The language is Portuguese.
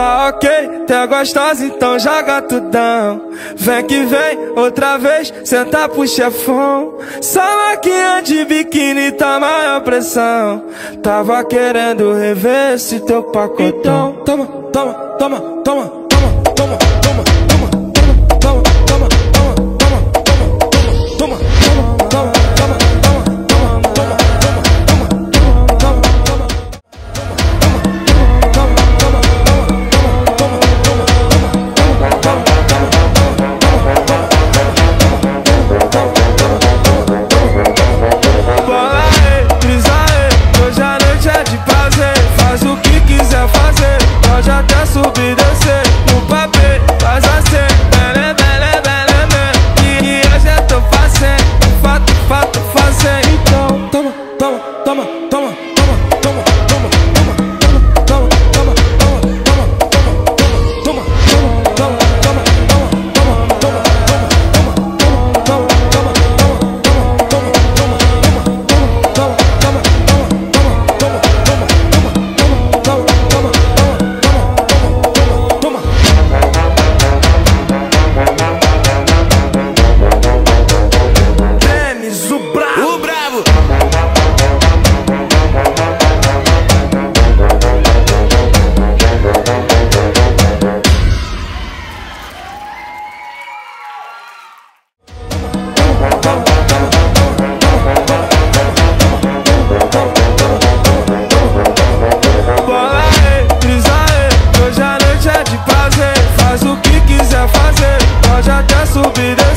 Tá ok, tá gostosa, então joga tudão. Vem que vem, outra vez, senta pro chefão. Só maquinha de biquíni tá maior pressão. Tava querendo rever esse teu pacotão. Então, toma, toma, toma, toma. subir